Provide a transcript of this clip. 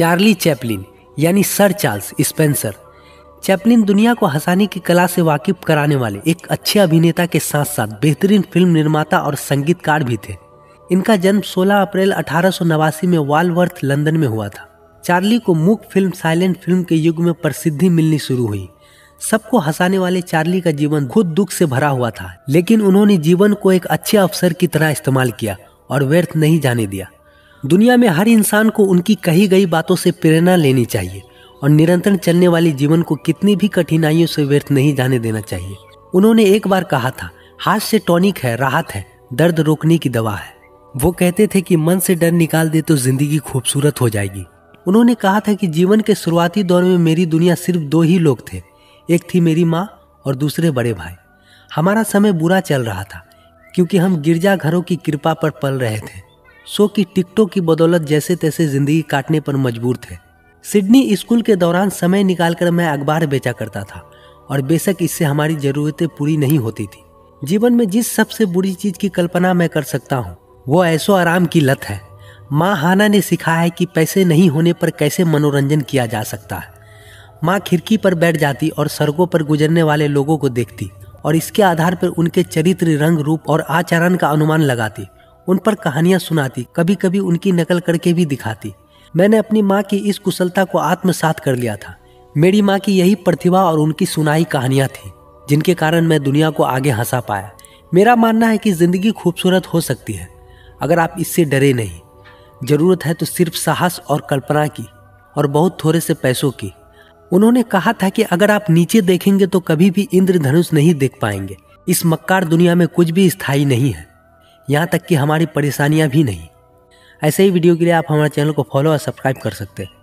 Charlie Chaplin, यानी sir Charles Spencer. Chaplin दुनिया को हंसाने की कला से वाकिफ कराने वाले एक अच्छे अभिनेता के साथ साथ बेहतरीन फ़िल्म निर्माता और संगीतकार भी थे। इनका जन्म 16 अप्रैल अठारह सौ नवासी में वालवर्थ, लंदन में हुआ था। चार्ली को मूक फ़िल्म साइलेंट फ़िल्म के युग में प्रसिद्धि मिलनी शुरू हुई। सबको हंसाने वाले चार्ली का जीवन खुद दुख से भरा हुआ था, लेकिन उन्होंने जीवन को एक अच्छे अवसर की तरह इस्तेमाल किया और व्यर्थ नहीं जाने दिया। दुनिया में हर इंसान को उनकी कही गई बातों से प्रेरणा लेनी चाहिए और निरंतर चलने वाली जीवन को कितनी भी कठिनाइयों से व्यर्थ नहीं जाने देना चाहिए। उन्होंने एक बार कहा था, हाथ से टॉनिक है, राहत है, दर्द रोकने की दवा है। वो कहते थे कि मन से डर निकाल दे तो ज़िंदगी खूबसूरत हो जाएगी। उन्होंने कहा था कि जीवन के शुरुआती दौर में मेरी दुनिया सिर्फ़ दो ही लोग थे, एक थी मेरी माँ और दूसरे बड़े भाई। हमारा समय बुरा चल रहा था, क्योंकि हम गिरजाघरों की कृपा पर पल रहे थे। सो की टिकटों की बदौलत जैसे तैसे ज़िंदगी काटने पर मजबूर थे। सिडनी स्कूल के दौरान समय निकालकर मैं अखबार बेचा करता था और बेशक इससे हमारी जरूरतें पूरी नहीं होती थी। जीवन में जिस सबसे बुरी चीज़ की कल्पना मैं कर सकता हूँ, वो ऐसो आराम की लत है। माँ हाना ने सिखाया है कि पैसे नहीं होने पर कैसे मनोरंजन किया जा सकता है। माँ खिड़की पर बैठ जाती और सड़कों पर गुजरने वाले लोगों को देखती और इसके आधार पर उनके चरित्र, रंग, रूप और आचरण का अनुमान लगाती। उन पर कहानियाँ सुनाती कभी कभी उनकी नकल करके भी दिखाती। मैंने अपनी माँ की इस कुशलता को आत्मसात कर लिया था। मेरी माँ की यही प्रतिभा और उनकी सुनाई कहानियाँ थी, जिनके कारण मैं दुनिया को आगे हंसा पाया। मेरा मानना है कि ज़िंदगी खूबसूरत हो सकती है, अगर आप इससे डरे नहीं। ज़रूरत है तो सिर्फ़ साहस और कल्पना की, और बहुत थोड़े से पैसों की। उन्होंने कहा था कि अगर आप नीचे देखेंगे तो कभी भी इंद्रधनुष नहीं देख पाएँगे। इस मक्कार दुनिया में कुछ भी स्थायी नहीं है। यहाँ तक कि हमारी परेशानियाँ भी नहीं। ऐसे ही वीडियो के लिए आप हमारे चैनल को फॉलो और सब्सक्राइब कर सकते हैं।